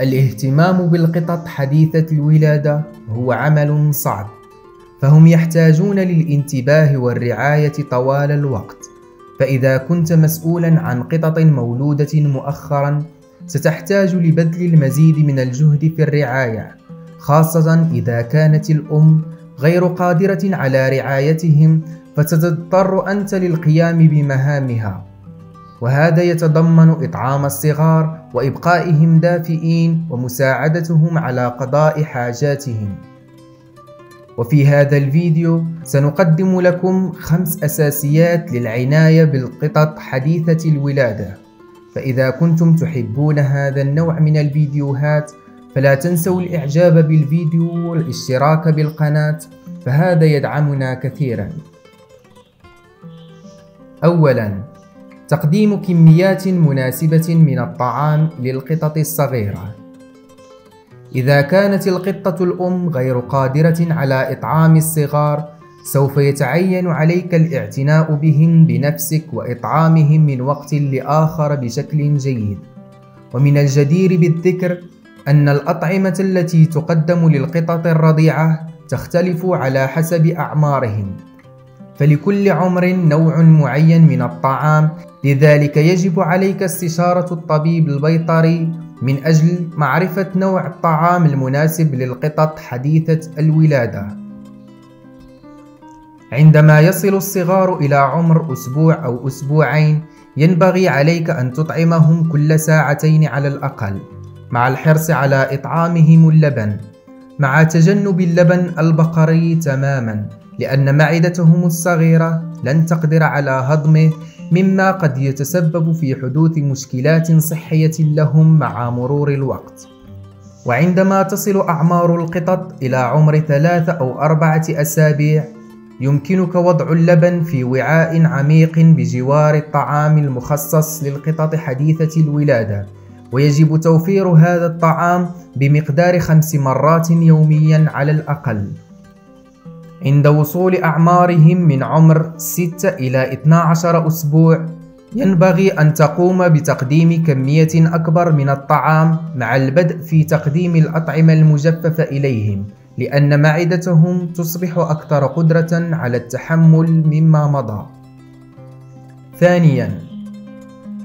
الاهتمام بالقطط حديثة الولادة هو عمل صعب فهم يحتاجون للانتباه والرعاية طوال الوقت. فإذا كنت مسؤولا عن قطط مولودة مؤخرا ستحتاج لبذل المزيد من الجهد في الرعاية خاصة إذا كانت الأم غير قادرة على رعايتهم فتضطر أنت للقيام بمهامها. وهذا يتضمن إطعام الصغار وإبقائهم دافئين ومساعدتهم على قضاء حاجاتهم. وفي هذا الفيديو سنقدم لكم خمس أساسيات للعناية بالقطط حديثة الولادة. فإذا كنتم تحبون هذا النوع من الفيديوهات فلا تنسوا الإعجاب بالفيديو والاشتراك بالقناة فهذا يدعمنا كثيرا. أولا تقديم كميات مناسبة من الطعام للقطط الصغيرة. إذا كانت القطة الأم غير قادرة على إطعام الصغار سوف يتعين عليك الاعتناء بهم بنفسك وإطعامهم من وقت لآخر بشكل جيد. ومن الجدير بالذكر أن الأطعمة التي تقدم للقطط الرضيعة تختلف على حسب أعمارهم فلكل عمر نوع معين من الطعام. لذلك يجب عليك استشارة الطبيب البيطري من أجل معرفة نوع الطعام المناسب للقطط حديثة الولادة. عندما يصل الصغار إلى عمر أسبوع أو أسبوعين ينبغي عليك أن تطعمهم كل ساعتين على الأقل مع الحرص على إطعامهم اللبن مع تجنب اللبن البقري تماما. لأن معدتهم الصغيرة لن تقدر على هضمه مما قد يتسبب في حدوث مشكلات صحية لهم مع مرور الوقت. وعندما تصل أعمار القطط إلى عمر ثلاثة أو أربعة أسابيع يمكنك وضع اللبن في وعاء عميق بجوار الطعام المخصص للقطط حديثة الولادة. ويجب توفير هذا الطعام بمقدار خمس مرات يوميا على الأقل. عند وصول أعمارهم من عمر 6 إلى 12 أسبوع ينبغي أن تقوم بتقديم كمية أكبر من الطعام مع البدء في تقديم الأطعمة المجففة إليهم لأن معدتهم تصبح أكثر قدرة على التحمل مما مضى. ثانياً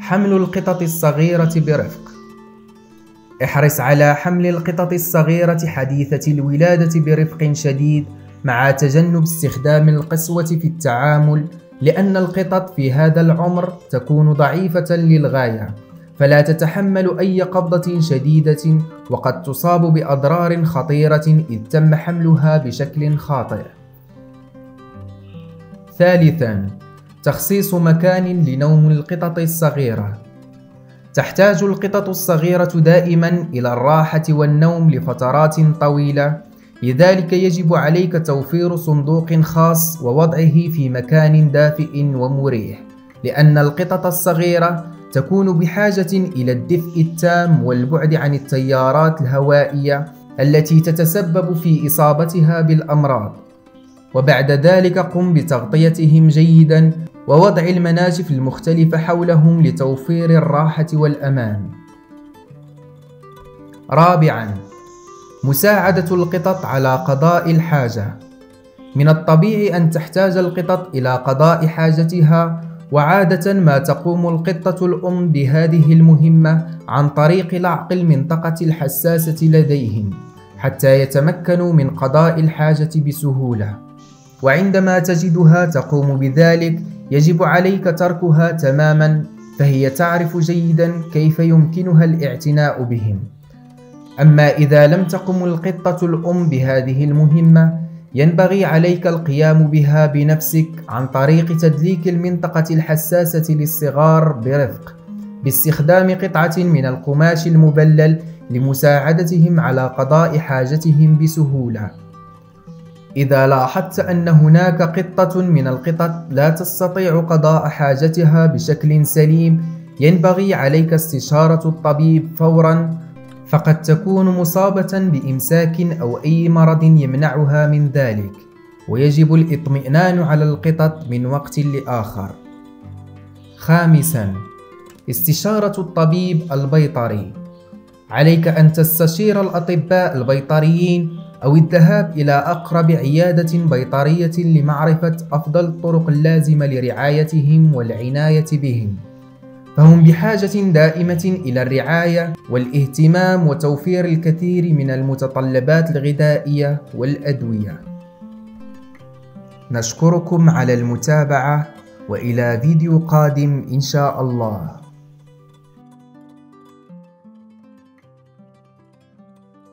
حمل القطط الصغيرة برفق احرص على حمل القطط الصغيرة حديثة الولادة برفق شديد مع تجنب استخدام القسوة في التعامل لأن القطط في هذا العمر تكون ضعيفة للغاية. فلا تتحمل أي قبضة شديدة وقد تصاب بأضرار خطيرة إذ تم حملها بشكل خاطئ. ثالثاً تخصيص مكان لنوم القطط الصغيرة. تحتاج القطط الصغيرة دائما إلى الراحة والنوم لفترات طويلة. لذلك يجب عليك توفير صندوق خاص ووضعه في مكان دافئ ومريح لأن القطط الصغيرة تكون بحاجة إلى الدفء التام والبعد عن التيارات الهوائية التي تتسبب في إصابتها بالأمراض. وبعد ذلك قم بتغطيتهم جيدا ووضع المناجف المختلفة حولهم لتوفير الراحة والأمان. رابعاً مساعدة القطط على قضاء الحاجة. من الطبيعي أن تحتاج القطط إلى قضاء حاجتها وعادة ما تقوم القطة الأم بهذه المهمة عن طريق لعق المنطقة الحساسة لديهم حتى يتمكنوا من قضاء الحاجة بسهولة. وعندما تجدها تقوم بذلك يجب عليك تركها تماما فهي تعرف جيدا كيف يمكنها الاعتناء بهم. أما إذا لم تقم القطة الأم بهذه المهمة ينبغي عليك القيام بها بنفسك عن طريق تدليك المنطقة الحساسة للصغار برفق باستخدام قطعة من القماش المبلل لمساعدتهم على قضاء حاجتهم بسهولة. إذا لاحظت أن هناك قطة من القطط لا تستطيع قضاء حاجتها بشكل سليم ينبغي عليك استشارة الطبيب فوراً فقد تكون مصابة بإمساك أو أي مرض يمنعها من ذلك ويجب الإطمئنان على القطط من وقت لآخر. خامساً استشارة الطبيب البيطري. عليك أن تستشير الأطباء البيطريين أو الذهاب إلى أقرب عيادة بيطرية لمعرفة أفضل الطرق اللازمة لرعايتهم والعناية بهم. فهم بحاجة دائمة إلى الرعاية والاهتمام وتوفير الكثير من المتطلبات الغذائية والأدوية. نشكركم على المتابعة وإلى فيديو قادم إن شاء الله.